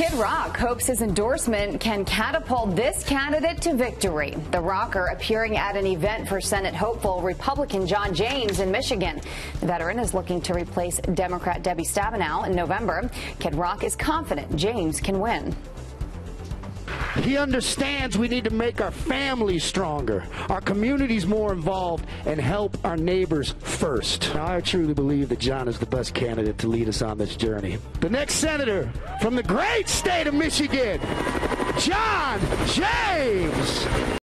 Kid Rock hopes his endorsement can catapult this candidate to victory. The rocker appearing at an event for Senate hopeful Republican John James in Michigan. The veteran is looking to replace Democrat Debbie Stabenow in November. Kid Rock is confident James can win. He understands we need to make our families stronger, our communities more involved, and help our neighbors first. Now, I truly believe that John is the best candidate to lead us on this journey. The next senator from the great state of Michigan, John James.